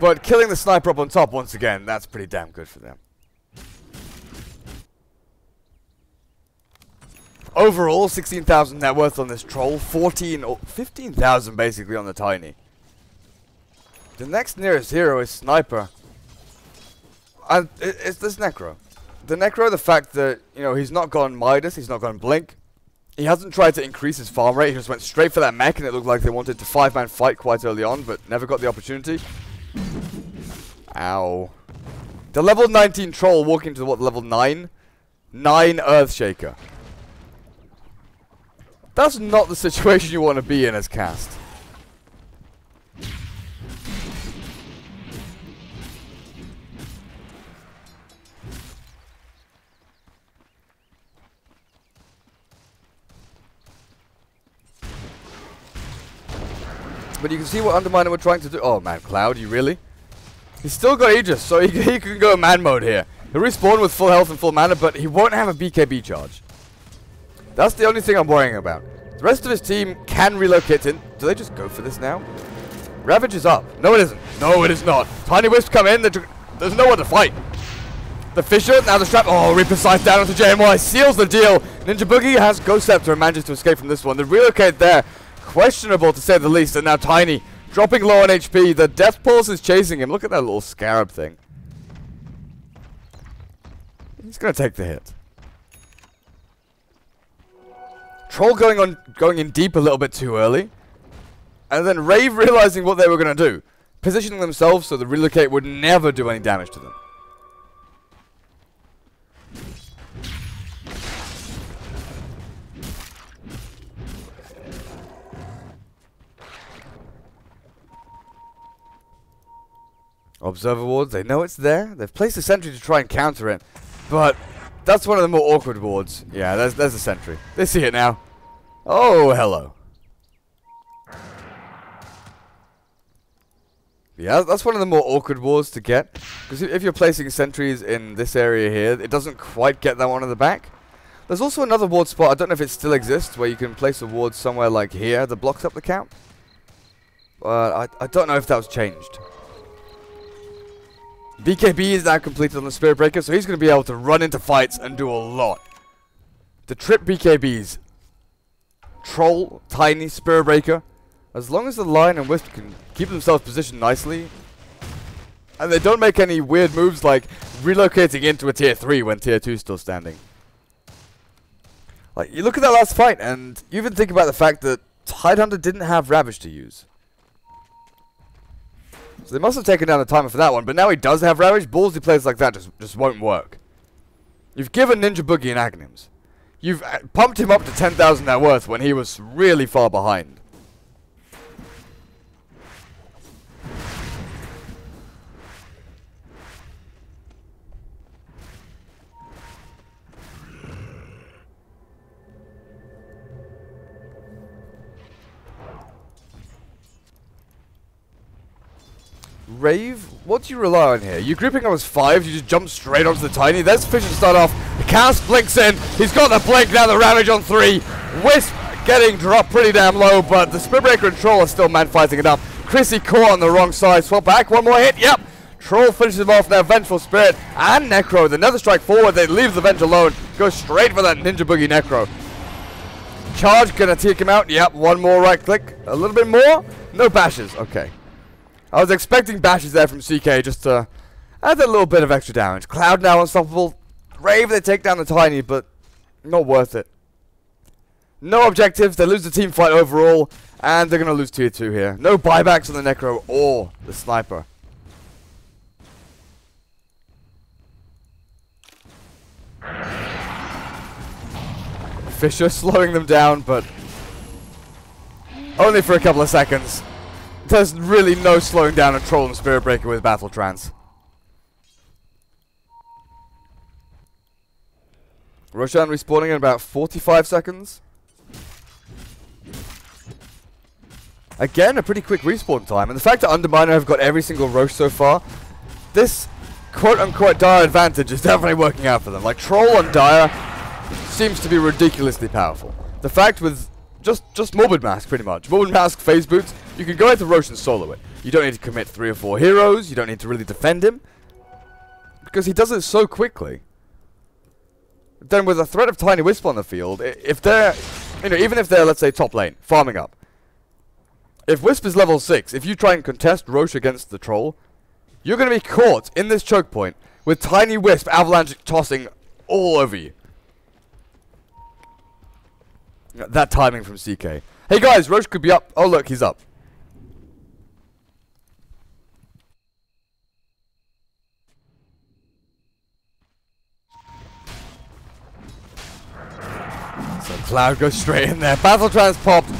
But killing the sniper up on top once again, that's pretty damn good for them. Overall, 16,000 net worth on this troll, 14 or 15,000 basically on the tiny. The next nearest hero is Sniper. And it's this Necro. The Necro, the fact that, you know, he's not gone Midas, he's not gone Blink. He hasn't tried to increase his farm rate, he just went straight for that mech and it looked like they wanted to five-man fight quite early on, but never got the opportunity. Ow. The level 19 troll walking to what, level 9? 9 Earthshaker. That's not the situation you want to be in as cast. But you can see what Underminer were trying to do. Oh man, Cloud, you really? He's still got Aegis, so he, he can go man mode here. He'll respawn with full health and full mana, but he won't have a BKB charge. That's the only thing I'm worrying about. The rest of his team can relocate in. Do they just go for this now? Ravage is up. No, it isn't. No, it is not. Tiny Wisps come in. There's no one to fight. The Fissure, now the strap. Oh, Reaper Scythe down onto JMY. Seals the deal. Ninja Boogie has Ghost Scepter and manages to escape from this one. The relocate there. Questionable to say the least. And now Tiny dropping low on HP. The Death Pulse is chasing him. Look at that little scarab thing. He's going to take the hit. Troll going on, going in deep a little bit too early. And then Rave realizing what they were going to do. Positioning themselves so the relocate would never do any damage to them. Observer wards, they know it's there. They've placed a sentry to try and counter it. But that's one of the more awkward wards. Yeah, there's, there's a sentry. They see it now. Oh, hello. Yeah, that's one of the more awkward wards to get. Because if you're placing sentries in this area here, it doesn't quite get that one in the back. There's also another ward spot, I don't know if it still exists, where you can place a ward somewhere like here that blocks up the camp. But I, I don't know if that was changed. BKB is now completed on the Spirit Breaker, so he's going to be able to run into fights and do a lot. The trip BKBs. Troll, Tiny, Spirit Breaker. As long as the Lion and Wisp can keep themselves positioned nicely, and they don't make any weird moves like relocating into a tier 3 when tier 2 is still standing. Like, you look at that last fight, and you even think about the fact that Tidehunter didn't have Ravage to use. So they must have taken down the timer for that one, but now he does have Ravage. Ballsy plays like that just, just won't work. You've given Ninja Boogie an Aghanim's. You've uh, pumped him up to 10,000 net worth when he was really far behind. Rave, what do you rely on here? You're gripping up as five, you just jump straight onto the tiny. There's Fish to start off. Cast blinks in. He's got the blink now, the Ravage on three. Wisp getting dropped pretty damn low, but the Spirit Breaker and Troll are still man fighting it up. Chrissy caught on the wrong side. Swap back. One more hit. Yep. Troll finishes him off now. Vengeful Spirit and Necro. with Another strike forward. They leave the Venge alone. Go straight for that Ninja Boogie Necro. Charge. Gonna take him out. Yep. One more right click. A little bit more. No bashes. Okay. I was expecting bashes there from CK just to add a little bit of extra damage. Cloud now unstoppable. Rave, they take down the Tiny, but not worth it. No objectives. They lose the team fight overall. And they're going to lose tier 2 here. No buybacks on the Necro or the Sniper. Fissure slowing them down, but only for a couple of seconds. There's really no slowing down a Troll and Spirit Breaker with Battle Trance. Roshan respawning in about 45 seconds. Again, a pretty quick respawn time. And the fact that Underminer have got every single Rosh so far, this quote-unquote Dire advantage is definitely working out for them. Like, Troll on Dire seems to be ridiculously powerful. The fact with just just Morbid Mask, pretty much. Morbid Mask, Phase Boots, you can go into Rosh and solo it. You don't need to commit three or four heroes. You don't need to really defend him. Because he does it so quickly. Then with the threat of Tiny Wisp on the field, if they're, you know, even if they're, let's say, top lane, farming up. If Wisp is level 6, if you try and contest Rosh against the Troll, you're going to be caught in this choke point with Tiny Wisp avalanche tossing all over you. That timing from CK. Hey guys, Rosh could be up. Oh look, he's up. So Cloud goes straight in there. Battle Trance popped.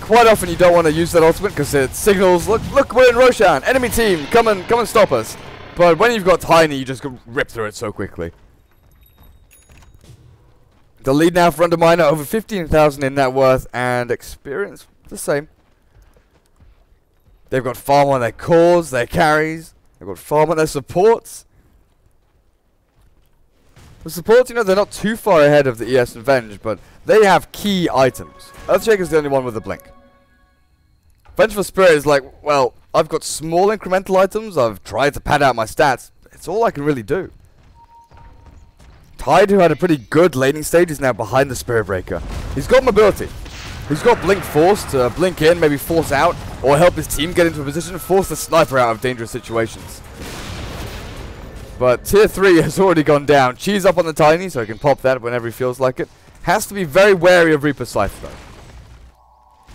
Quite often you don't want to use that ultimate because it signals, look, look, we're in Roshan. Enemy team, come and come and stop us. But when you've got Tiny, you just rip through it so quickly. The lead now for Underminer, over 15,000 in net worth and experience, the same. They've got farm on their cores, their carries. They've got farm on their supports. The supports, you know, they're not too far ahead of the ES and Venge, but they have key items. Earthshaker's the only one with a blink. Vengeful Spirit is like, well, I've got small incremental items, I've tried to pad out my stats. It's all I can really do. Tide, who had a pretty good laning stage, is now behind the Spirit Breaker. He's got mobility. He's got Blink Force to blink in, maybe force out, or help his team get into a position, force the Sniper out of dangerous situations. But Tier 3 has already gone down. Cheese up on the Tiny, so he can pop that whenever he feels like it. Has to be very wary of Reaper Scythe, though.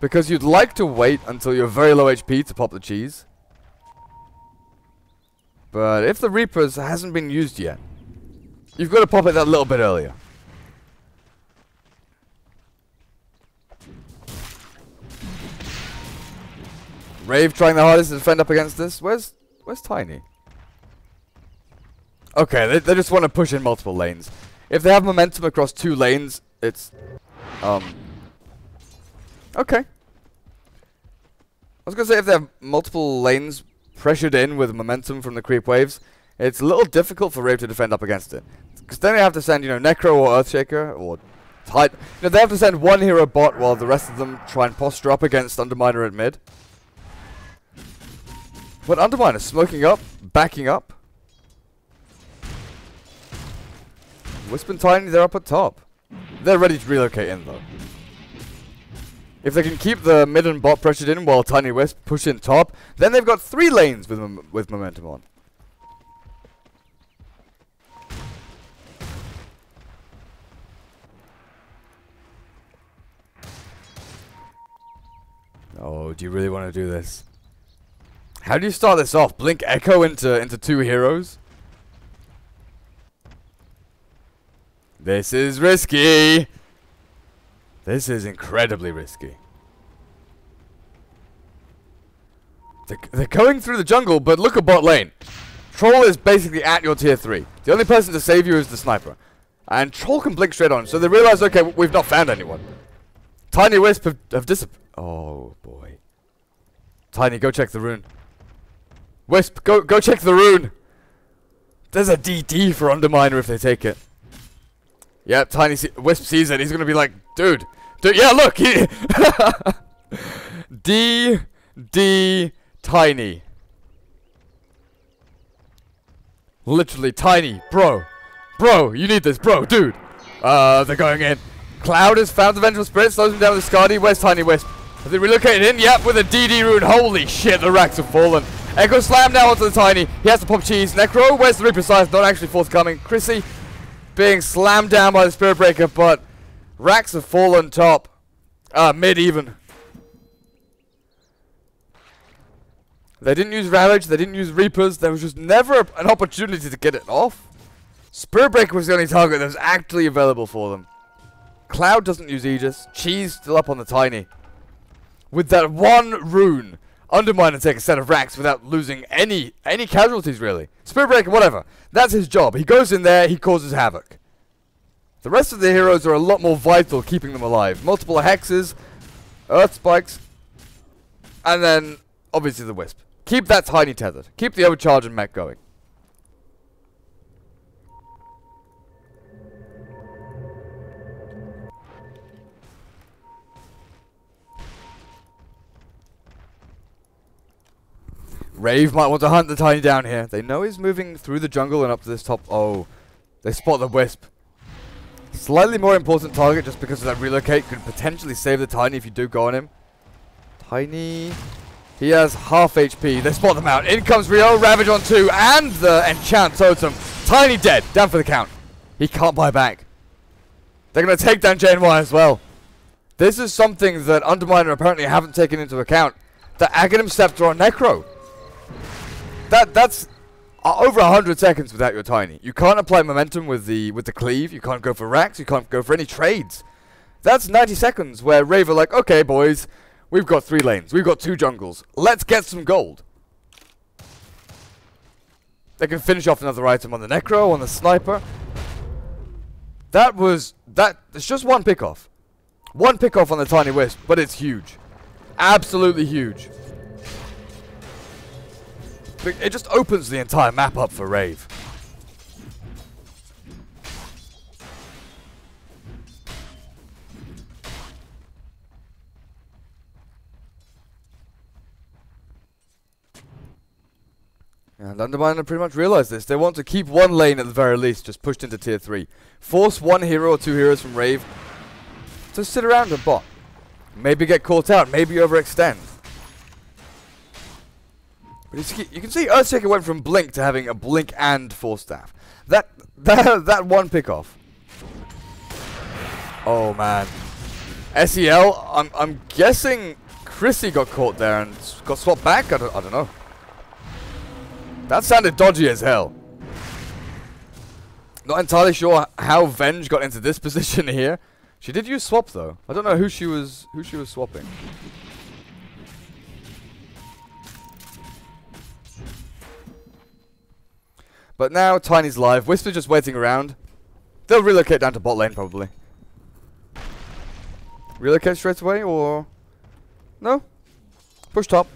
Because you'd like to wait until you're very low HP to pop the cheese. But if the Reapers hasn't been used yet, You've got to pop it that little bit earlier. Rave trying the hardest to defend up against this. Where's where's Tiny? Okay, they, they just want to push in multiple lanes. If they have momentum across two lanes, it's um Okay. I was gonna say if they have multiple lanes pressured in with momentum from the creep waves, it's a little difficult for Rave to defend up against it. Because then they have to send, you know, Necro or Earthshaker or Tide. You know, they have to send one hero bot while the rest of them try and posture up against Underminer at mid. But Underminer smoking up, backing up. Wisp and Tiny, they're up at top. They're ready to relocate in though. If they can keep the mid and bot pressured in while Tiny Wisp push in top, then they've got three lanes with, with momentum on. Oh, do you really want to do this? How do you start this off? Blink Echo into into two heroes? This is risky. This is incredibly risky. They're, they're going through the jungle, but look at bot lane. Troll is basically at your tier 3. The only person to save you is the sniper. And Troll can blink straight on, so they realize, okay, we've not found anyone. Tiny Wisp have, have disappeared. Oh boy. Tiny, go check the rune. Wisp, go go check the rune. There's a DD for Underminer if they take it. Yeah, Tiny Wisp sees it. He's gonna be like, dude, dude, yeah, look, he D D tiny. Literally tiny, bro. Bro, you need this, bro, dude. Uh, they're going in. Cloud has found the Vengeful Spirit, slows him down with Skadi. Where's Tiny Wisp? Have they relocated in? Yep, with a DD rune. Holy shit, the racks have fallen. Echo slam now onto the Tiny. He has to pop cheese. Necro, where's the Reaper Scythe? Not actually forthcoming. Chrissy being slammed down by the Spirit Breaker, but racks have fallen top. Uh, mid even. They didn't use Ravage, they didn't use Reapers, there was just never an opportunity to get it off. Spirit Breaker was the only target that was actually available for them. Cloud doesn't use Aegis, Cheese still up on the Tiny. With that one rune, Undermine and take a set of racks without losing any any casualties really. Spirit Breaker, whatever. That's his job. He goes in there, he causes havoc. The rest of the heroes are a lot more vital keeping them alive. Multiple hexes, earth spikes, and then obviously the wisp. Keep that tiny tethered. Keep the overcharge and mech going. Rave might want to hunt the Tiny down here. They know he's moving through the jungle and up to this top. Oh, they spot the Wisp. Slightly more important target just because of that relocate. Could potentially save the Tiny if you do go on him. Tiny. He has half HP. They spot them out. In comes Rio. Ravage on two. And the Enchant Totem. Tiny dead. Down for the count. He can't buy back. They're going to take down JNY as well. This is something that Underminer apparently haven't taken into account. The Aghanim Scepter on Necro. That that's uh, over hundred seconds without your tiny. You can't apply momentum with the with the cleave. You can't go for racks. You can't go for any trades. That's 90 seconds where Raver like, okay, boys, we've got three lanes. We've got two jungles. Let's get some gold. They can finish off another item on the Necro, on the Sniper. That was... that. It's just one pickoff. One pickoff on the Tiny Wisp, but it's huge. Absolutely huge. It just opens the entire map up for Rave. And Underminer pretty much realized this. They want to keep one lane at the very least, just pushed into tier 3. Force one hero or two heroes from Rave to sit around and bot. Maybe get caught out, maybe overextend. But you can see Earthshaker went from Blink to having a Blink and Force Staff. That, that, that one pickoff. Oh, man. SEL, I'm, I'm guessing Chrissy got caught there and got swapped back? I don't, I don't know. That sounded dodgy as hell. Not entirely sure how Venge got into this position here. She did use swap though. I don't know who she was who she was swapping. But now Tiny's live. Whisper just waiting around. They'll relocate down to bot lane probably. Relocate straight away or... No? Push top.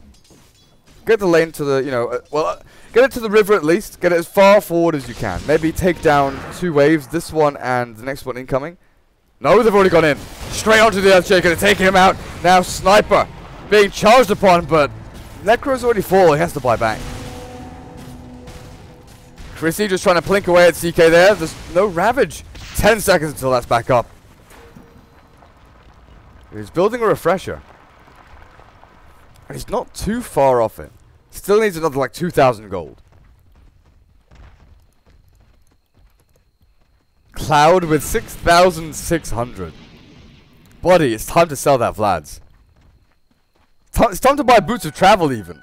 Get the lane to the, you know, uh, well, uh, get it to the river at least. Get it as far forward as you can. Maybe take down two waves, this one and the next one incoming. No, they've already gone in. Straight onto the Earthshaker to taking him out. Now Sniper being charged upon, but Necro's already full. He has to buy back. Chrissy just trying to plink away at CK there. There's no Ravage. 10 seconds until that's back up. He's building a refresher. And he's not too far off it. Still needs another like 2,000 gold. Cloud with 6,600. Buddy, it's time to sell that Vlad's. It's time to buy boots of travel even.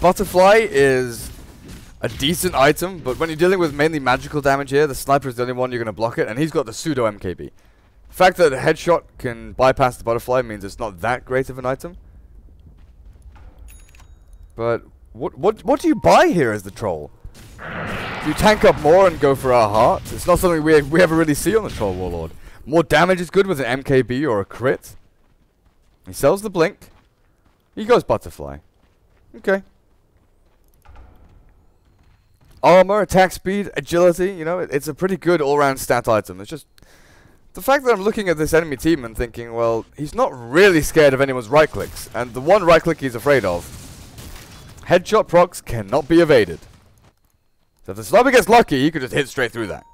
Butterfly is a decent item, but when you're dealing with mainly magical damage here, the sniper is the only one you're going to block it, and he's got the pseudo MKB. The fact that a headshot can bypass the butterfly means it's not that great of an item. But what what what do you buy here as the troll? Do you tank up more and go for our heart? It's not something we we ever really see on the troll warlord. More damage is good with an MKB or a crit. He sells the blink. He goes butterfly. Okay armor, attack speed, agility. You know, it, it's a pretty good all-round stat item. It's just the fact that I'm looking at this enemy team and thinking, well, he's not really scared of anyone's right clicks, and the one right click he's afraid of, headshot procs cannot be evaded. So if the sniper gets lucky, he could just hit straight through that.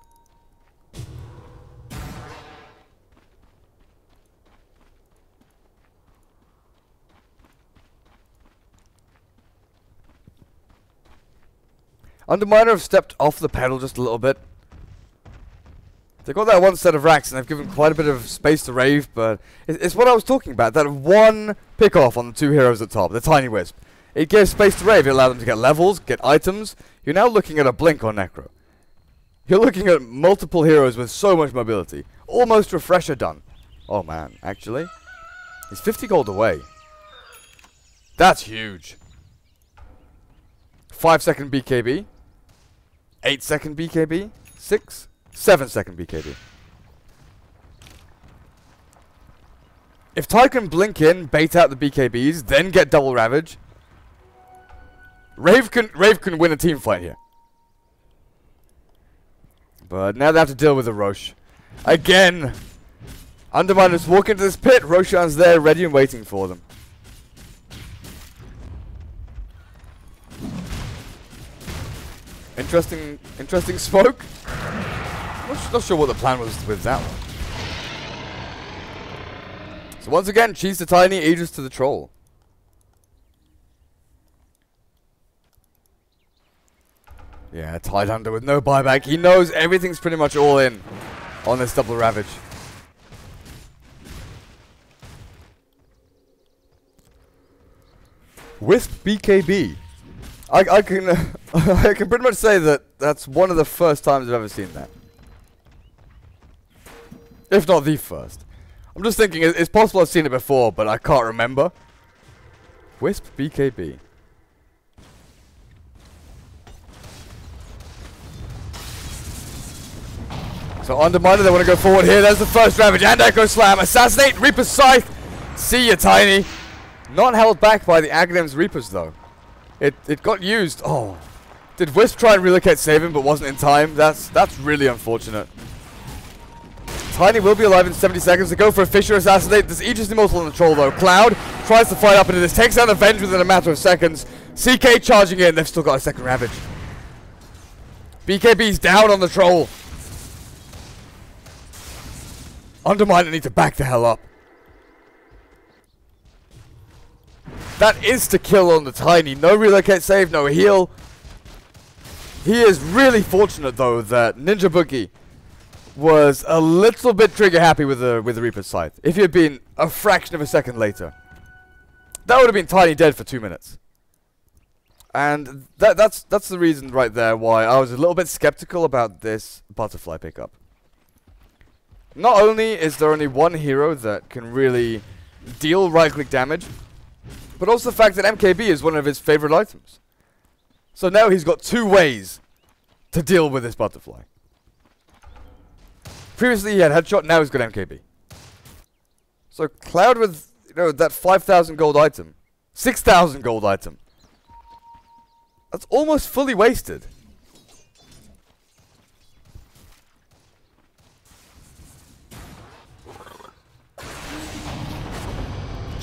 Underminer have stepped off the pedal just a little bit. They've got that one set of racks and they've given quite a bit of space to Rave, but it's what I was talking about. That one pick off on the two heroes at top, the Tiny Wisp. It gives space to Rave, it allowed them to get levels, get items. You're now looking at a Blink on Necro. You're looking at multiple heroes with so much mobility. Almost Refresher done. Oh man, actually. He's 50 gold away. That's huge. 5 second BKB. 8 second BKB. 6. 7 second BKB. If Ty can blink in, bait out the BKBs, then get double Ravage, Rave can, Rave can win a team fight here. But now they have to deal with the Rosh. Again! Underminers walk into this pit, Roshan's there ready and waiting for them. Interesting, interesting smoke. Not, not sure what the plan was with that one. So once again, Cheese to Tiny, Aegis to the Troll. Yeah, tied under with no buyback. He knows everything's pretty much all in on this double Ravage. Wisp BKB. I, I can I can pretty much say that that's one of the first times I've ever seen that. If not the first. I'm just thinking, it's possible I've seen it before, but I can't remember. Wisp BKB. So Underminer, they want to go forward here. There's the first Ravage and Echo Slam. Assassinate, Reaper's Scythe. See you, Tiny. Not held back by the Aghanims Reapers, though. It it got used. Oh. Did Wisp try and relocate save him, but wasn't in time? That's that's really unfortunate. Tiny will be alive in 70 seconds to go for a Fissure Assassinate. There's Aegis Immortal on the Troll though. Cloud tries to fight up into this, takes down Avenge within a matter of seconds. CK charging in, they've still got a second Ravage. BKB's down on the Troll. Underminer need to back the hell up. That is to kill on the Tiny. No relocate save, no heal. He is really fortunate though that Ninja Boogie was a little bit trigger happy with the with the Reaper's Scythe. If he had been a fraction of a second later, that would have been Tiny dead for two minutes. And that that's that's the reason right there why I was a little bit skeptical about this butterfly pickup. Not only is there only one hero that can really deal right-click damage, but also the fact that MKB is one of his favorite items. So now he's got two ways to deal with this butterfly. Previously he had headshot, now he's got MKB. So Cloud with you know that 5,000 gold item, 6,000 gold item. That's almost fully wasted.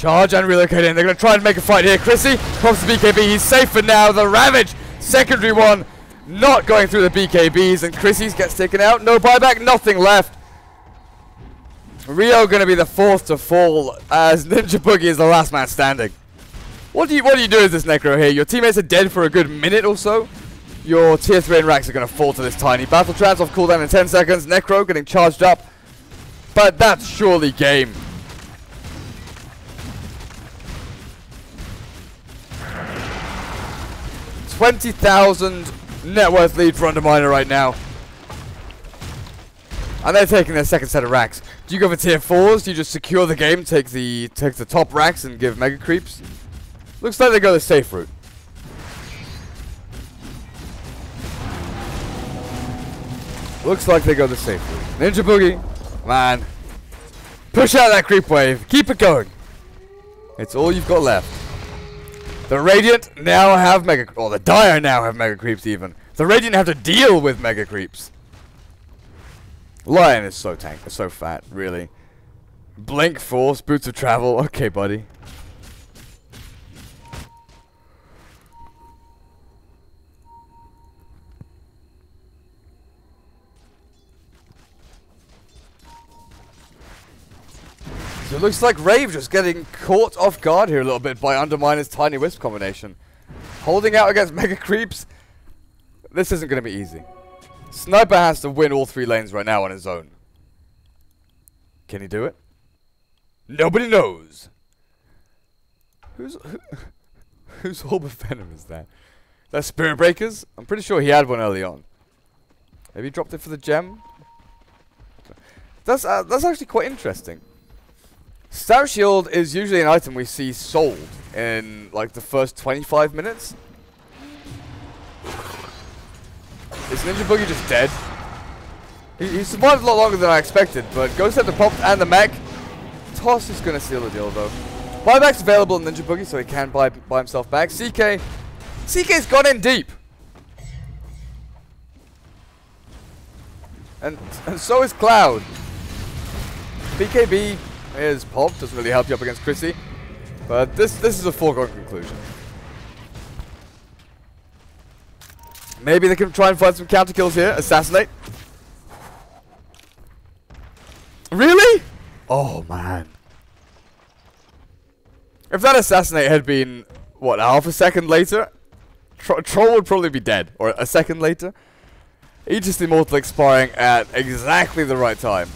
Charge and relocating. They're going to try and make a fight here. Chrissy pops the BKB. He's safe for now. The Ravage, secondary one, not going through the BKBs, and Chrissy's gets taken out. No buyback, nothing left. Rio going to be the fourth to fall as Ninja Boogie is the last man standing. What do you what do you do as this Necro here? Your teammates are dead for a good minute or so. Your tier 3 and racks are going to fall to this tiny. Battle trance off cooldown in 10 seconds. Necro getting charged up. But that's surely game. Twenty thousand net worth lead for Underminer right now. And they're taking their second set of racks. Do you go for tier 4s? Do you just secure the game, take the take the top racks and give mega creeps? Looks like they go the safe route. Looks like they go the safe route. Ninja Boogie, man. Push out that creep wave. Keep it going. It's all you've got left. The Radiant now have mega, or the Dire now have mega creeps even. The Radiant have to deal with mega creeps. Lion is so tank, so fat, really. Blink Force, Boots of Travel. Okay, buddy. It looks like Rave just getting caught off guard here a little bit by Underminer's Tiny Wisp combination. Holding out against Mega Creeps. This isn't going to be easy. Sniper has to win all three lanes right now on his own. Can he do it? Nobody knows. Who's who, whose Orb of Venom is that? That Spirit Breakers? I'm pretty sure he had one early on. Maybe he dropped it for the gem. That's uh, that's actually quite interesting. Stout Shield is usually an item we see sold in like the first 25 minutes. Is Ninja Boogie just dead? He, he, survived a lot longer than I expected, but Ghost had the pop and the mech. Toss is going to seal the deal, though. Buyback's available in Ninja Boogie, so he can buy, buy himself back. CK. CK's gone in deep. And, and so is Cloud. BKB is pop, doesn't really help you up against Chrissy. But this this is a foregone conclusion. Maybe they can try and find some counter kills here. Assassinate. Really? Oh, man. If that assassinate had been, what, half a second later? Tro Troll would probably be dead. Or a second later. Aegis Immortal expiring at exactly the right time.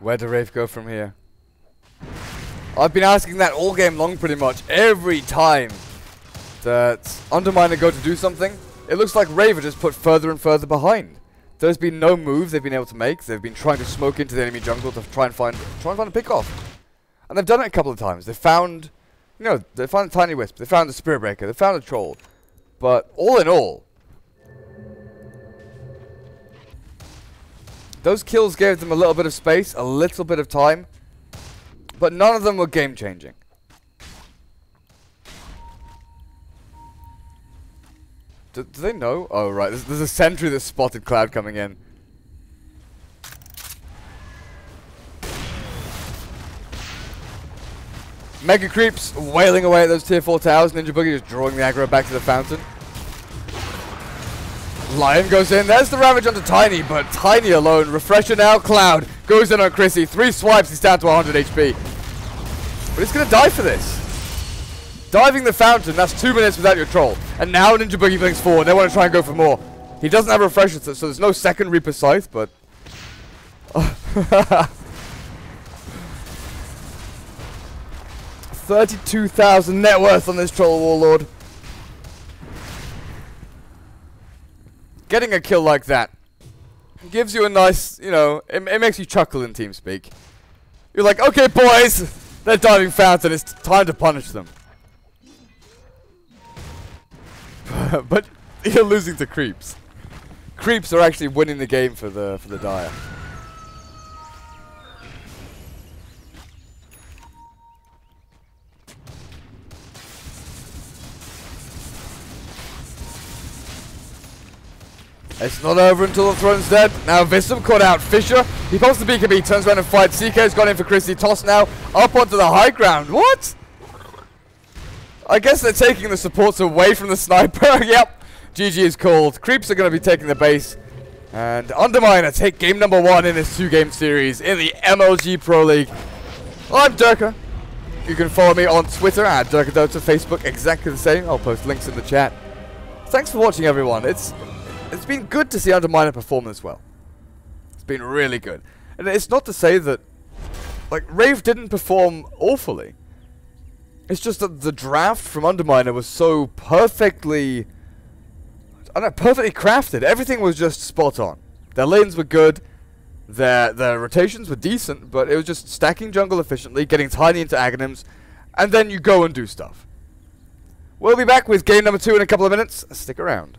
Where do Rave go from here? I've been asking that all game long pretty much. Every time that Underminer go to do something, it looks like Rave are just put further and further behind. There's been no moves they've been able to make. They've been trying to smoke into the enemy jungle to try and find try and find a pick off. And they've done it a couple of times. They found you know, they found the Tiny Wisp, they found the Spirit Breaker, they found a Troll. But all in all, Those kills gave them a little bit of space, a little bit of time, but none of them were game-changing. Do, do, they know? Oh, right. There's, there's a sentry that spotted Cloud coming in. Mega Creeps wailing away at those tier 4 towers. Ninja Boogie just drawing the aggro back to the fountain. Lion goes in. There's the Ravage onto Tiny, but Tiny alone. Refresher now. Cloud goes in on Chrissy. Three swipes. He's down to 100 HP. But he's going to die for this. Diving the fountain. That's two minutes without your troll. And now Ninja Boogie blinks forward. They want to try and go for more. He doesn't have Refresher, so there's no second Reaper Scythe, but... Thirty-two thousand net worth on this troll warlord. Getting a kill like that gives you a nice, you know, it, it makes you chuckle in TeamSpeak. You're like, okay, boys, they're diving fountain. It's time to punish them. but you're losing to creeps. Creeps are actually winning the game for the for the Dire. It's not over until the throne's dead. Now Visum caught out Fisher. He pops the BKB, turns around and fights. CK's gone in for Chrissy. Toss now up onto the high ground. What? I guess they're taking the supports away from the sniper. yep. GG is called. Creeps are going to be taking the base. And Underminer take game number one in this two-game series in the MLG Pro League. I'm Durka. You can follow me on Twitter at DurkaDota, Facebook exactly the same. I'll post links in the chat. Thanks for watching, everyone. It's it's been good to see Underminer perform as well. It's been really good. And it's not to say that, like, Rave didn't perform awfully. It's just that the draft from Underminer was so perfectly, I don't know, perfectly crafted. Everything was just spot on. Their lanes were good. Their, their rotations were decent, but it was just stacking jungle efficiently, getting tiny into Aghanims, and then you go and do stuff. We'll be back with game number two in a couple of minutes. Stick around.